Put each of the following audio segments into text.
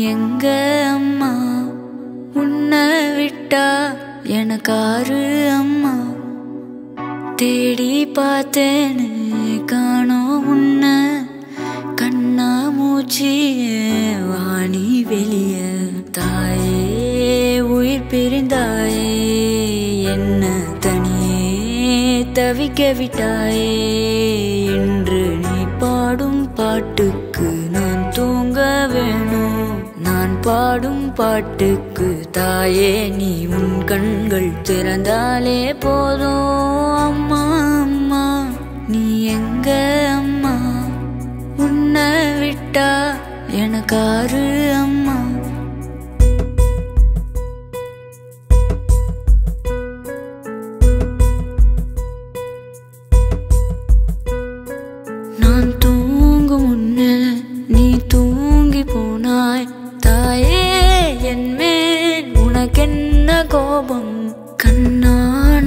எங்க அம்மா? உன்னை விட்டா எனக்காரு அம்மா. தேடி பார்த்தேன்னு காணோம் உன்ன. கண்ணா மூச்சி வாணி வெளிய. தாயே உயிர் பிரிந்தாயே என்ன தனியே தவிக்க விட்டாயே. என்று நீ பாடும் பாட்டுக்கு நான் தூங்க வேணும். நான் பாடும் பாட்டுக்கு தாயே நீ உன் கண்கள் திறந்தாலே போதும். அம்மா அம்மா நீ எங்க அம்மா? உன்னை விட்டா எனக்காரு அம்மா.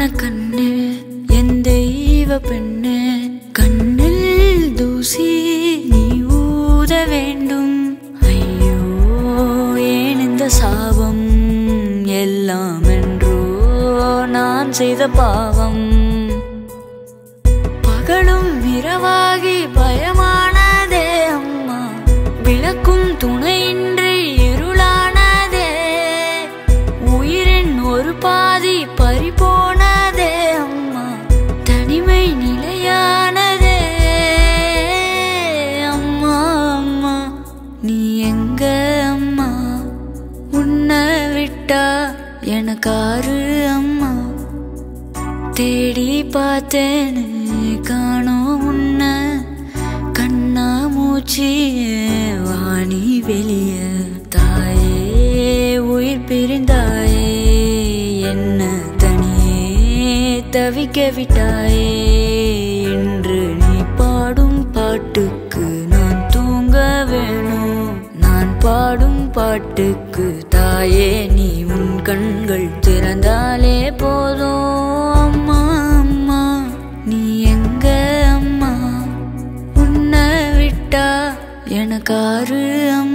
கண்ணான கண்ணே என் தெய்வ பெண்ணே. கண்ணில் தூசி நீ ஊத வேண்டும். ஐயோ ஏன் இந்த சாபம்? எல்லாம் என்றோ நான் செய்த பாவம். பகலும் இரவாகி பயமானதே அம்மா. விளக்கும் துணையின் விட்டா எனக்காரு அம்மா. தேடி பார்த்தேன்னு காணோம் உன்ன. கண்ணா மூச்சி வாணி வெளிய. தாயே உயிர் பிரிந்தாயே. என்ன தனியே தவிக்க விட்டாயே. என்று நீ பாடும் பாட்டுக்கு நான் தூங்க வேணும். நான் பாடும் பாட்டுக்கு தாயே நீ உன் கண்கள் திறந்தாலே போதும். அம்மா அம்மா நீ எங்க அம்மா? உன்னை விட்டா எனக்காரு அம்மா?